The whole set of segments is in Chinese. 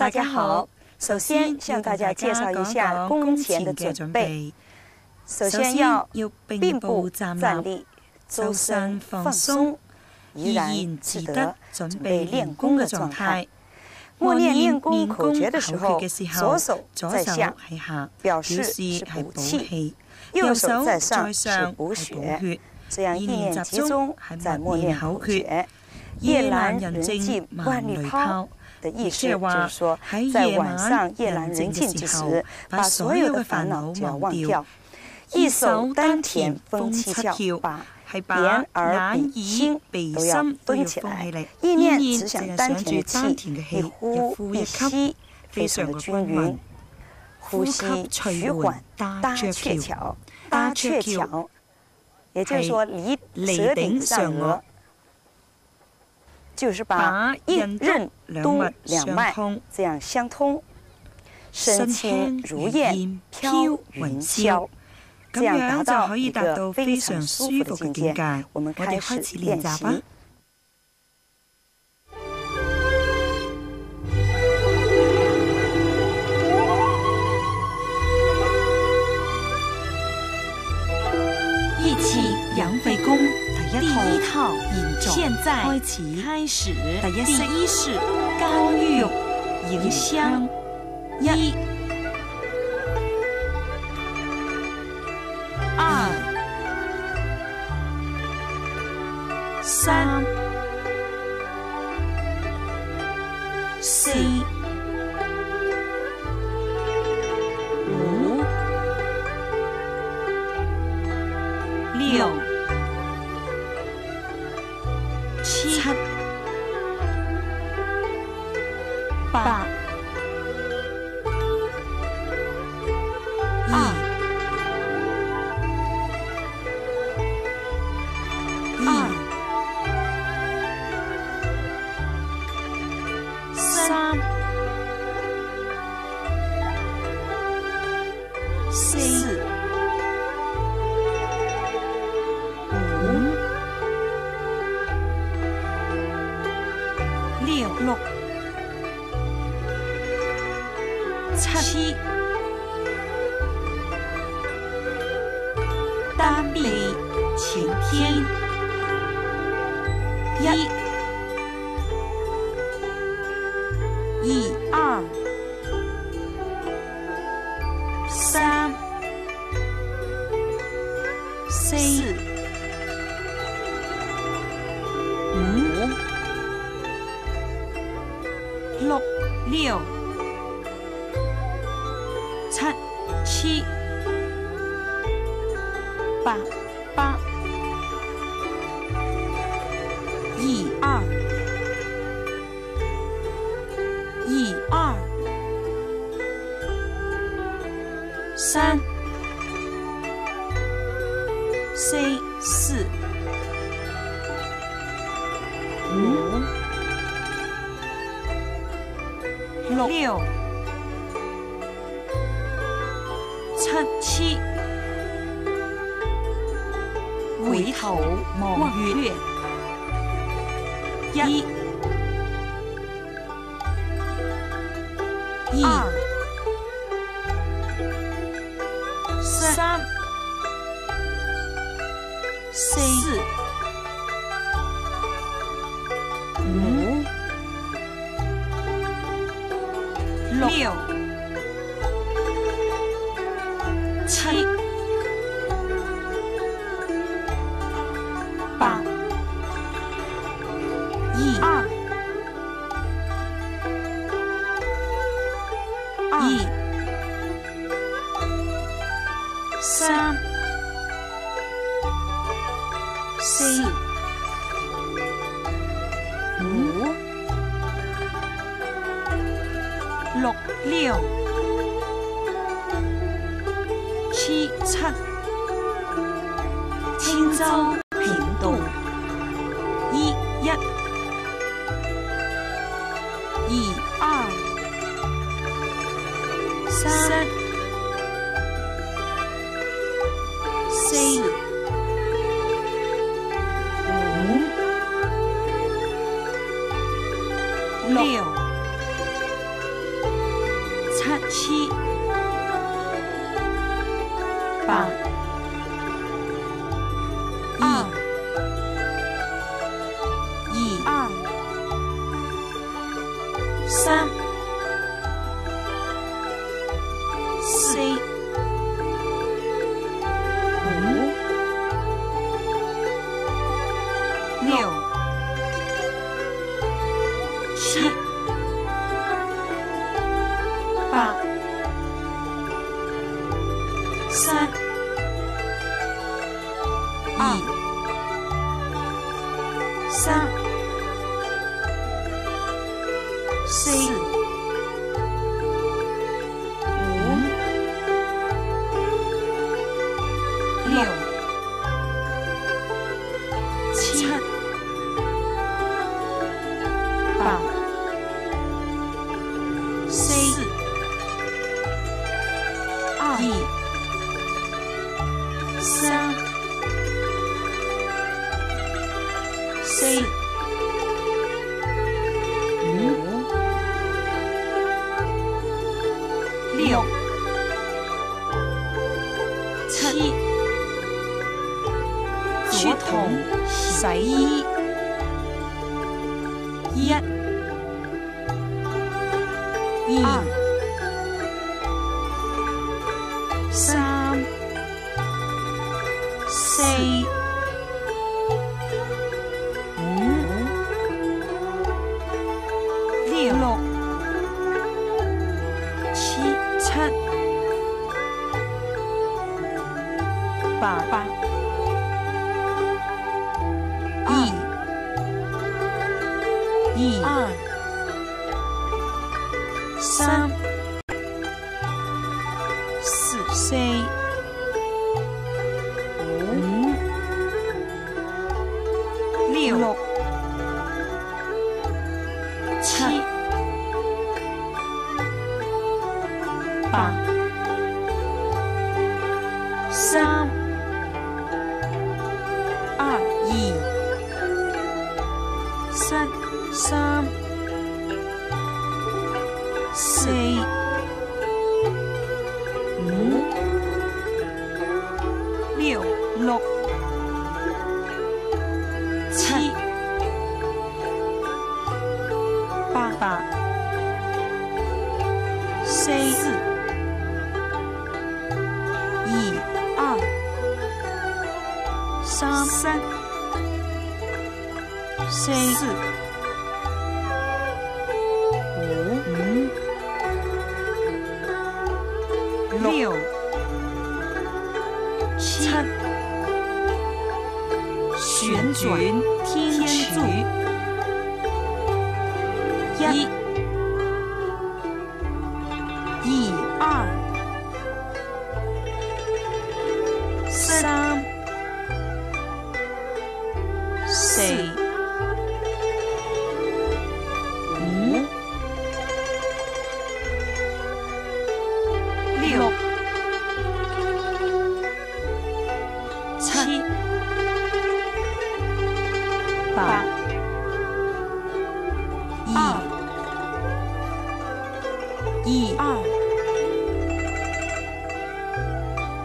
大家好，首先向大家介绍一下工前的准备。首先要并步站立，周身放松，怡然自得，准备练功的状态。默念练功口诀的时候，左手在下，表示是补气；右手在上，是补血。这样意念集中，在默念口诀。夜阑人静，万里抛。的意思就是说，在晚上夜阑人静之时，把所有的烦恼就要忘掉。一手丹田风气窍，把眼耳鼻心都要蹲起来。意念只想丹田的气，一呼一吸非常的均匀。呼吸徐缓，搭鹊桥，搭鹊桥，也就是说离舌顶上颚。就是把任督两脉这样相通，身轻如燕飘云霄，这样达到一个非常舒服的境界。我们开始练习。一第一套，现在开始。第一式，干预迎香。一、二、三、四、单臂擎天，一，一二，三，四，五，六，六。七八八，一二。一二。三。C 四。五。六。七，回头望月。一，二，六、六。七七，轻舟平渡，一一，二二，三。四，一、二、三、四、五、六、七、八、三、二。血统洗衣，一、二、三、四、二、三、四、四、五、六、七、八、三、四、五、六、七，旋转天柱，一、一、二、三、四。一、二、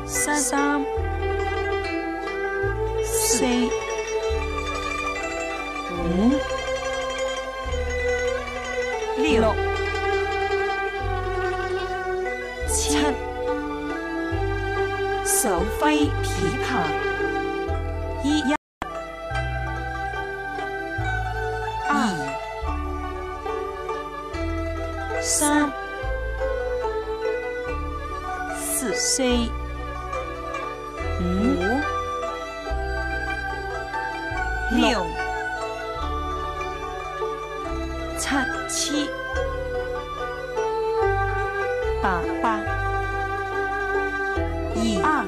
三、四、五。六、七，手挥琵琶，一、七、七、八、八、一、二、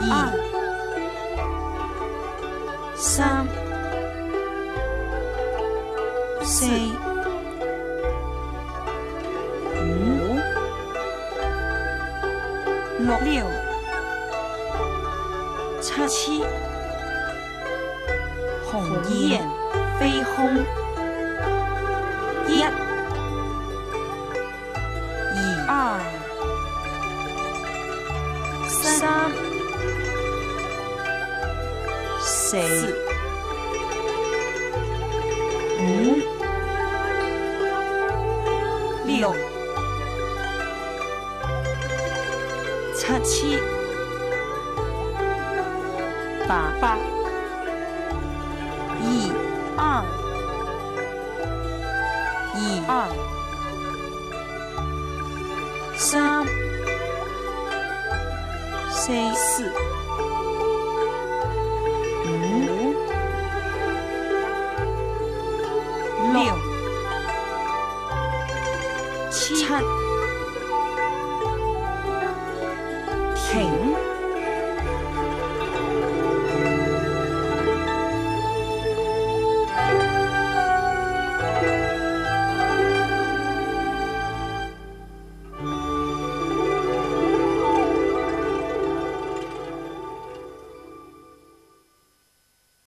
一、三、四、五、六、六、七、七、鸿雁。飞空，一、二、三、四、五、六、七、七、八、八、一、二、三、四、五、六、七、停。